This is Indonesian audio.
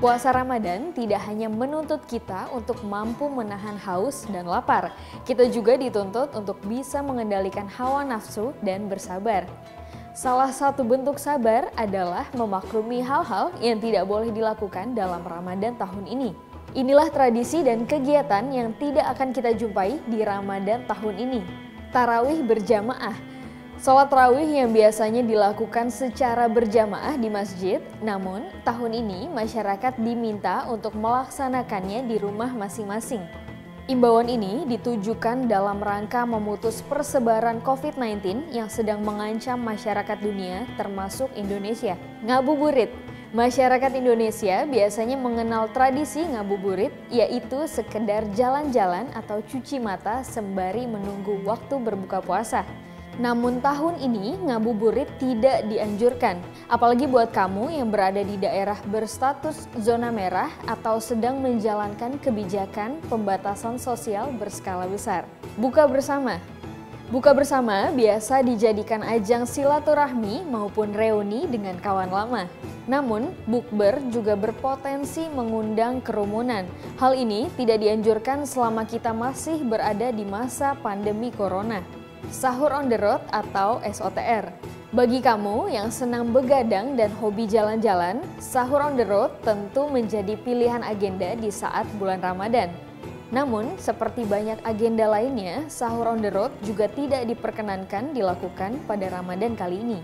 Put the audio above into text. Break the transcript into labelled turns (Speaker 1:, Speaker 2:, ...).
Speaker 1: Puasa Ramadan tidak hanya menuntut kita untuk mampu menahan haus dan lapar, kita juga dituntut untuk bisa mengendalikan hawa nafsu dan bersabar. Salah satu bentuk sabar adalah memaklumi hal-hal yang tidak boleh dilakukan dalam Ramadan tahun ini. Inilah tradisi dan kegiatan yang tidak akan kita jumpai di Ramadan tahun ini. Tarawih berjamaah Sholat rawih yang biasanya dilakukan secara berjamaah di masjid, namun tahun ini masyarakat diminta untuk melaksanakannya di rumah masing-masing. Imbauan ini ditujukan dalam rangka memutus persebaran COVID-19 yang sedang mengancam masyarakat dunia termasuk Indonesia. Ngabuburit Masyarakat Indonesia biasanya mengenal tradisi ngabuburit yaitu sekedar jalan-jalan atau cuci mata sembari menunggu waktu berbuka puasa. Namun tahun ini ngabuburit tidak dianjurkan, apalagi buat kamu yang berada di daerah berstatus zona merah atau sedang menjalankan kebijakan pembatasan sosial berskala besar. Buka bersama. Buka bersama biasa dijadikan ajang silaturahmi maupun reuni dengan kawan lama. Namun, bukber juga berpotensi mengundang kerumunan. Hal ini tidak dianjurkan selama kita masih berada di masa pandemi corona. Sahur on the road atau SOTR. Bagi kamu yang senang begadang dan hobi jalan-jalan, sahur on the road tentu menjadi pilihan agenda di saat bulan Ramadan. Namun, seperti banyak agenda lainnya, sahur on the road juga tidak diperkenankan dilakukan pada Ramadan kali ini.